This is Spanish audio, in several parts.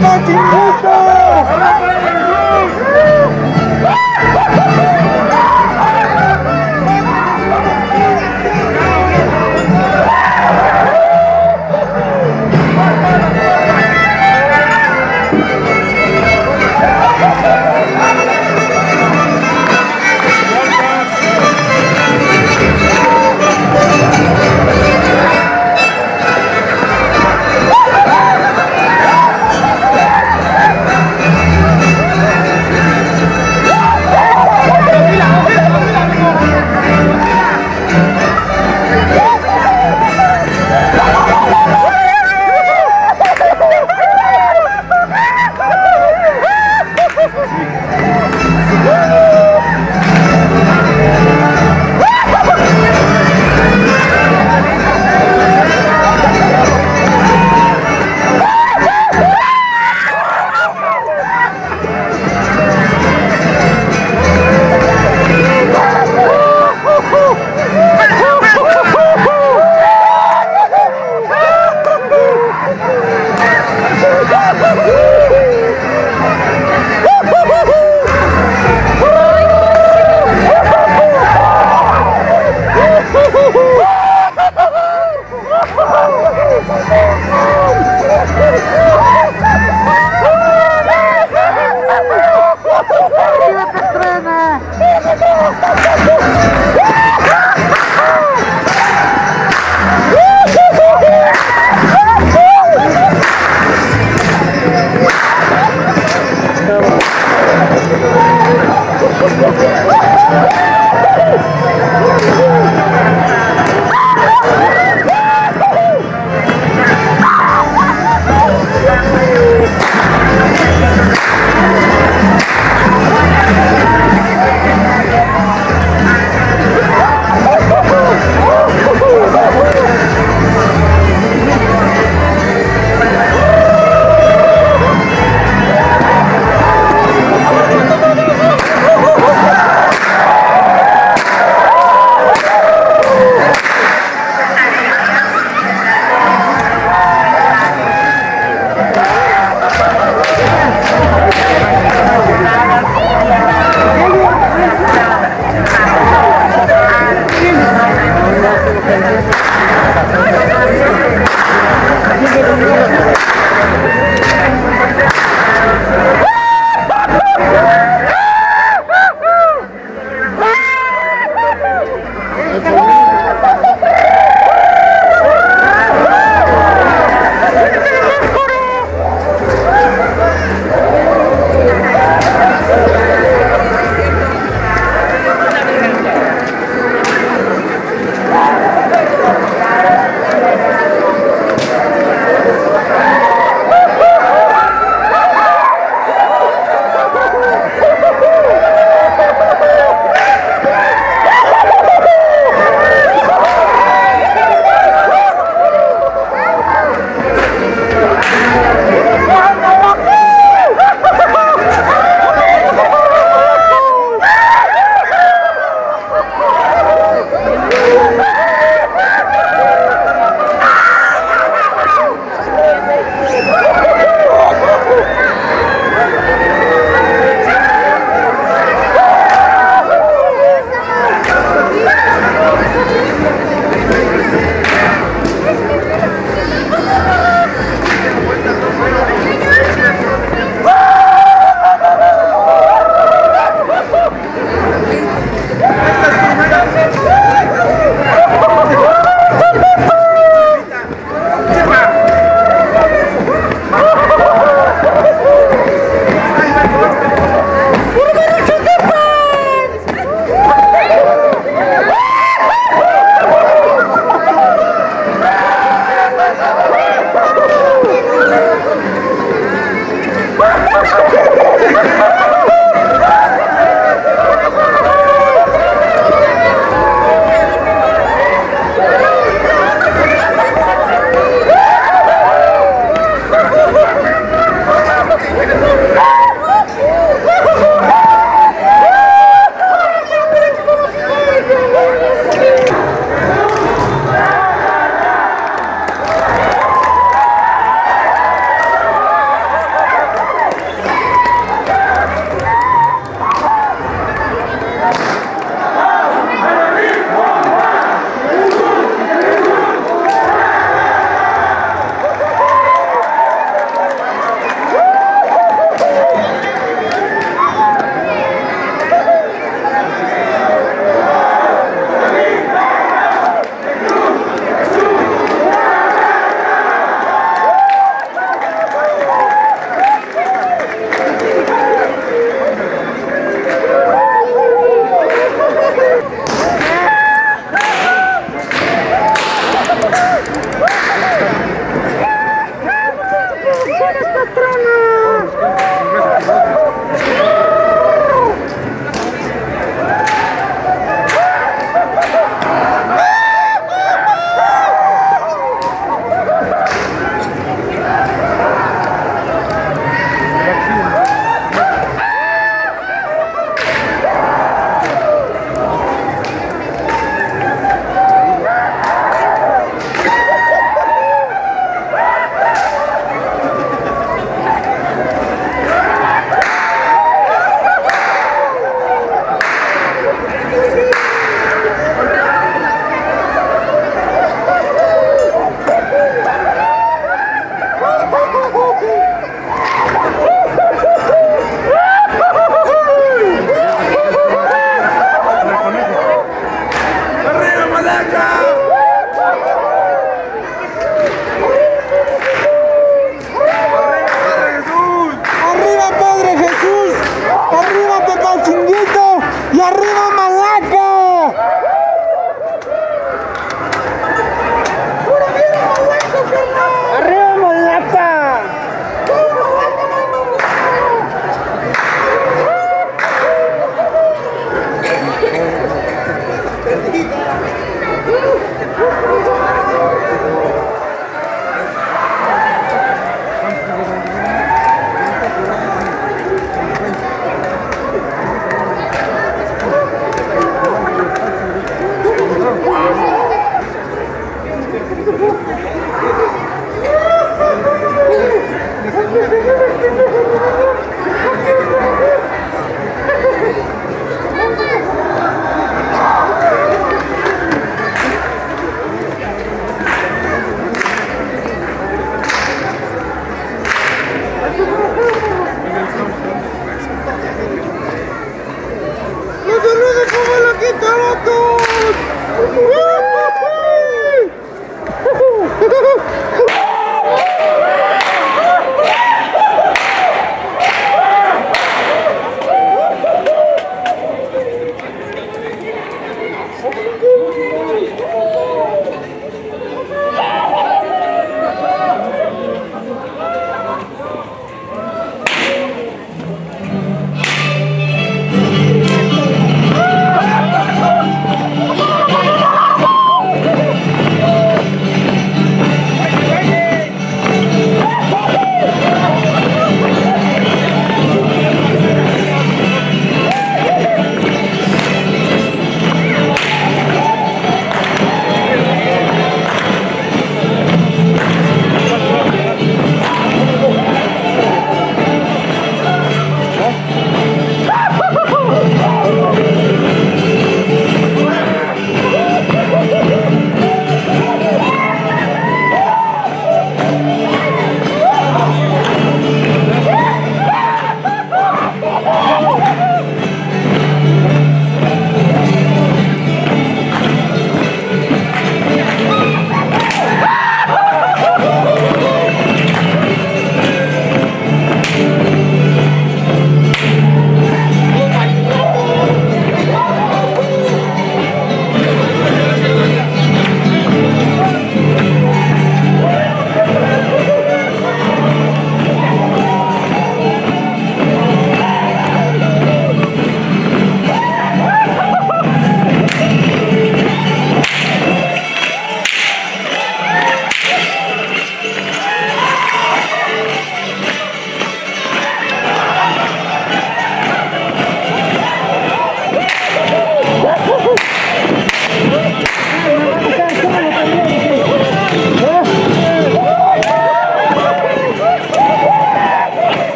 ¡Arriba,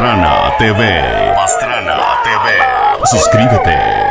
Pastrana TV. Pastrana TV. Suscríbete.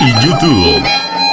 Y YouTube.